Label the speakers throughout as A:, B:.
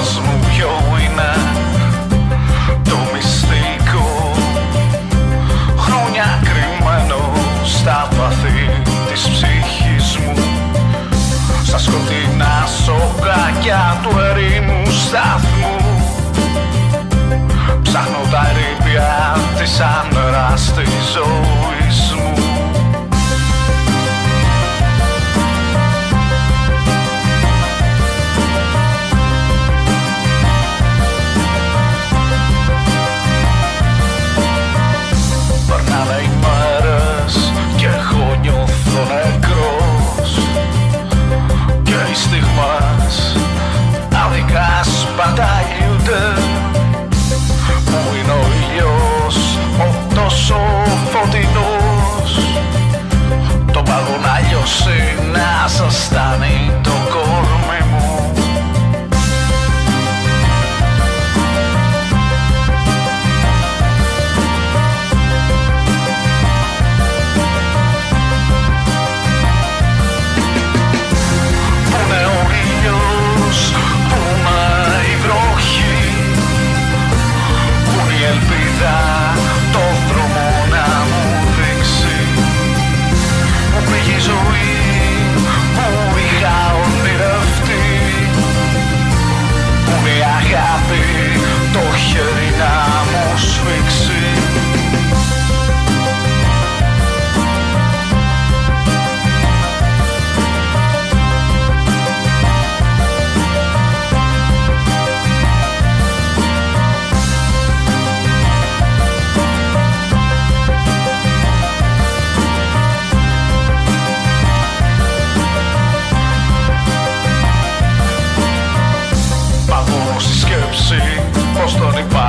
A: μου ποιο είναι το μυστικό. Χρόνια κρυμμένο στα βαθύ της ψυχής μου. Στα σκοτεινά σοκάκια του ερήμου σταθμού. Ψάχνω τα ρήπια της άνερας της ζωής μου.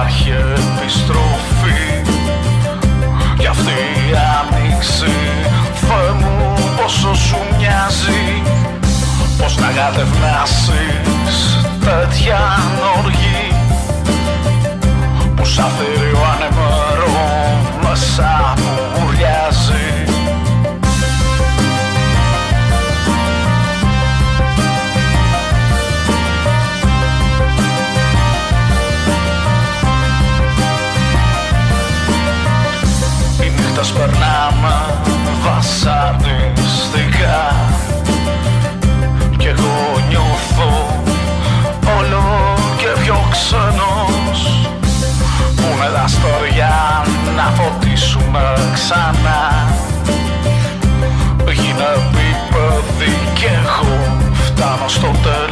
A: υπάρχει επιστροφή. Κι αυτή η άνοιξη Θεέ μου πόσο σου μοιάζει. Πως να κατευνάσεις τέτοια ανοργή Που σαν θηρίο ανεμερώ μέσα μου να φωτίσουμε ξανά. Γίνα επίπεδη και εγώ φτάνω στο τέλος.